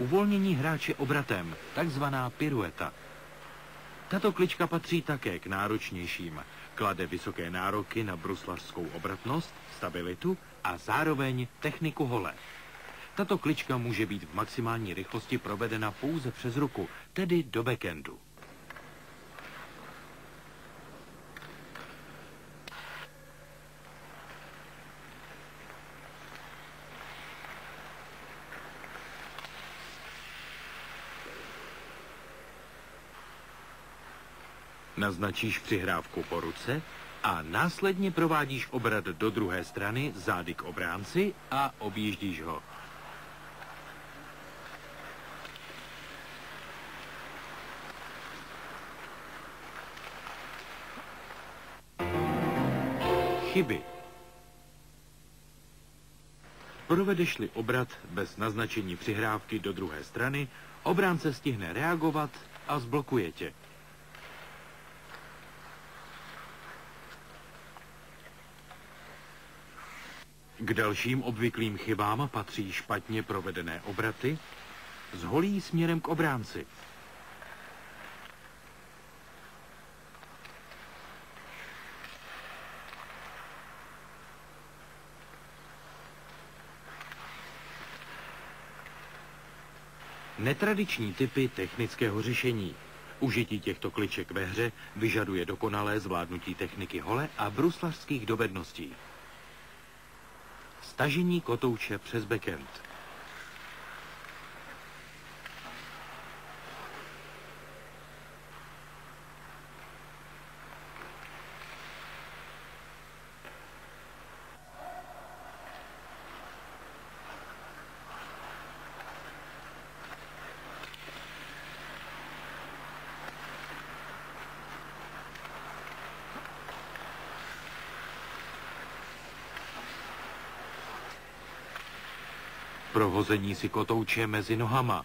uvolnění hráče obratem, takzvaná pirueta. Tato klička patří také k náročnějším. Klade vysoké nároky na bruslařskou obratnost, stabilitu a zároveň techniku hole. Tato klička může být v maximální rychlosti provedena pouze přes ruku, tedy do backendu. Naznačíš přihrávku po ruce a následně provádíš obrat do druhé strany zády k obránci a objíždíš ho. Chyby. Provedeš-li obrat bez naznačení přihrávky do druhé strany, obránce stihne reagovat a zblokuje tě. K dalším obvyklým chybám patří špatně provedené obraty, zholí směrem k obránci. Netradiční typy technického řešení. Užití těchto kliček ve hře vyžaduje dokonalé zvládnutí techniky hole a bruslařských dovedností. Stažení kotouče přes backend. Prohození si kotouče mezi nohama.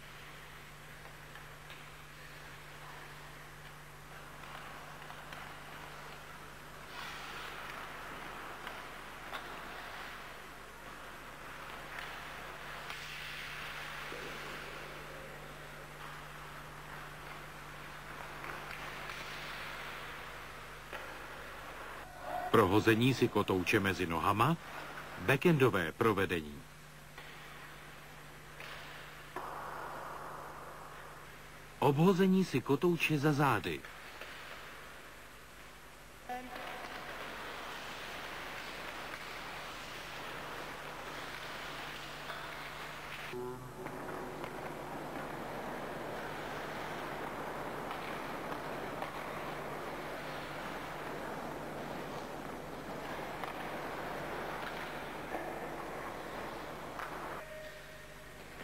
Prohození si kotouče mezi nohama, backendové provedení. Obhození si kotouče za zády.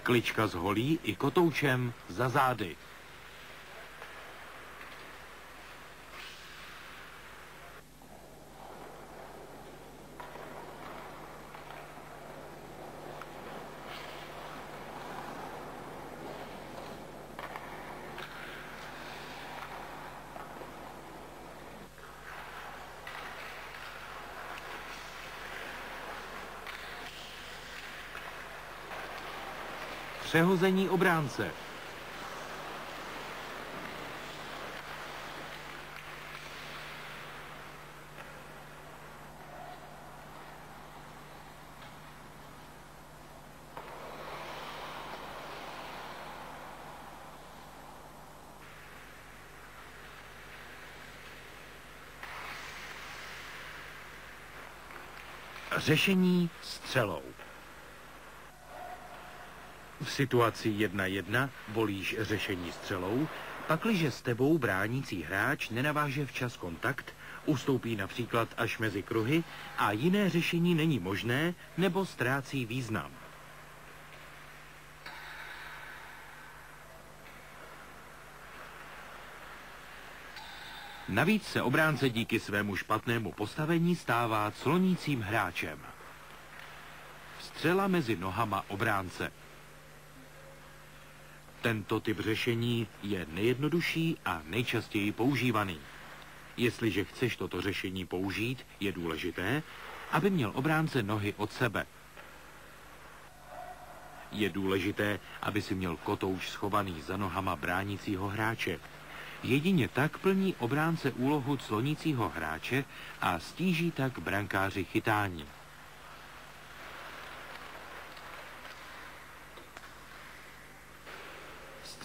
Klička z holí i kotoučem za zády. Přehození obránce. Řešení střelou. V situaci 1-1 volíš řešení střelou, pakliže s tebou bránící hráč nenaváže včas kontakt, ustoupí například až mezi kruhy a jiné řešení není možné nebo ztrácí význam. Navíc se obránce díky svému špatnému postavení stává clonícím hráčem. Střela mezi nohama obránce. Tento typ řešení je nejjednodušší a nejčastěji používaný. Jestliže chceš toto řešení použít, je důležité, aby měl obránce nohy od sebe. Je důležité, aby si měl kotouč schovaný za nohama bránícího hráče. Jedině tak plní obránce úlohu clonícího hráče a stíží tak brankáři chytání.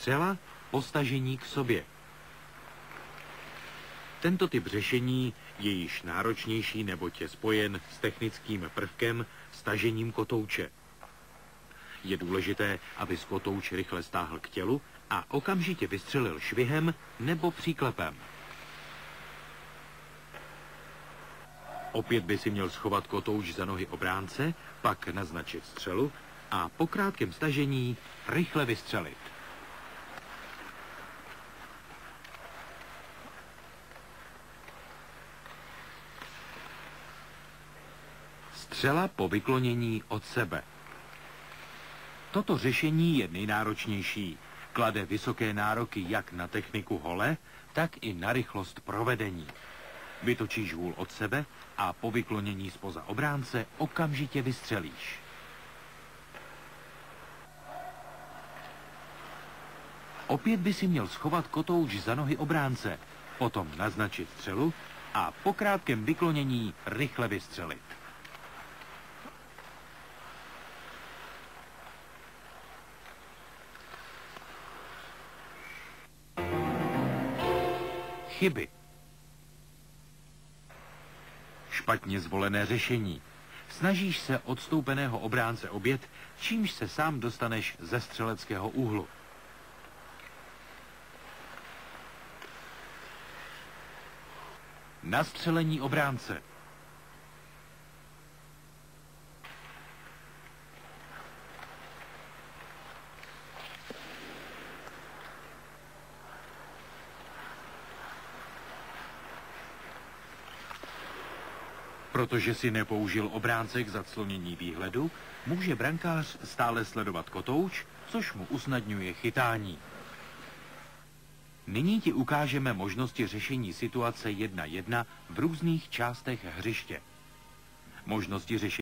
Střela postažení k sobě. Tento typ řešení je již náročnější, neboť je spojen s technickým prvkem stažením kotouče. Je důležité, aby kotouč rychle stáhl k tělu a okamžitě vystřelil švihem nebo příklepem. Opět by si měl schovat kotouč za nohy obránce, pak naznačit střelu a po krátkém stažení rychle vystřelit. Střela po vyklonění od sebe. Toto řešení je nejnáročnější. Klade vysoké nároky jak na techniku hole, tak i na rychlost provedení. Vytočíš hůl od sebe a po vyklonění spoza obránce okamžitě vystřelíš. Opět by si měl schovat kotouč za nohy obránce, potom naznačit střelu a po krátkém vyklonění rychle vystřelit. Chyby. Špatně zvolené řešení. Snažíš se odstoupeného obránce obět, čímž se sám dostaneš ze střeleckého úhlu. Nastřelení obránce. Protože si nepoužil obránce k zaclonění výhledu, může brankář stále sledovat kotouč, což mu usnadňuje chytání. Nyní ti ukážeme možnosti řešení situace 1-1 v různých částech hřiště. Možnosti řešení